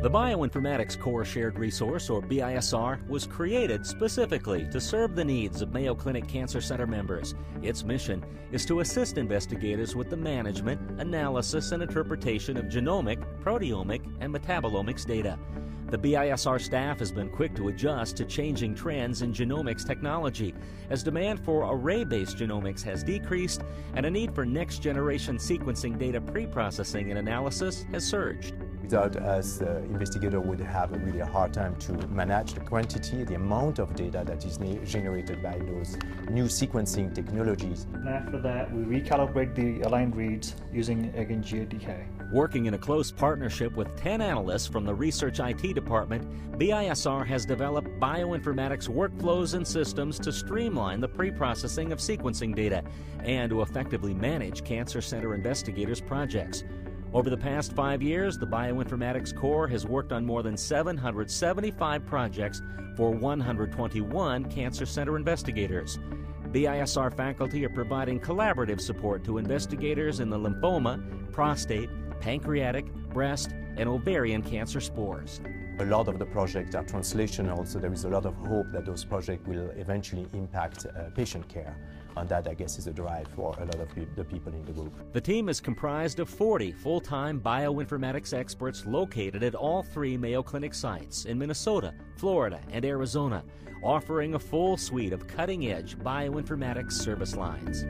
The Bioinformatics Core Shared Resource, or BISR, was created specifically to serve the needs of Mayo Clinic Cancer Center members. Its mission is to assist investigators with the management, analysis, and interpretation of genomic, proteomic, and metabolomics data. The BISR staff has been quick to adjust to changing trends in genomics technology as demand for array based genomics has decreased and a need for next generation sequencing data pre-processing and analysis has surged. Without us, the investigator would have really a hard time to manage the quantity, the amount of data that is generated by those new sequencing technologies. And after that, we recalibrate the aligned reads using again GATK. Working in a close partnership with 10 analysts from the Research IT department, BISR has developed bioinformatics workflows and systems to streamline the pre-processing of sequencing data and to effectively manage cancer center investigators' projects. Over the past five years, the Bioinformatics Core has worked on more than 775 projects for 121 cancer center investigators. BISR faculty are providing collaborative support to investigators in the lymphoma, prostate, pancreatic, breast, and ovarian cancer SPOREs. A lot of the projects are translational, so there is a lot of hope that those projects will eventually impact uh, patient care. And that, I guess, is a drive for a lot of pe- the people in the group. The team is comprised of 40 full time bioinformatics experts located at all three Mayo Clinic sites in Minnesota, Florida, and Arizona, offering a full suite of cutting edge bioinformatics service lines.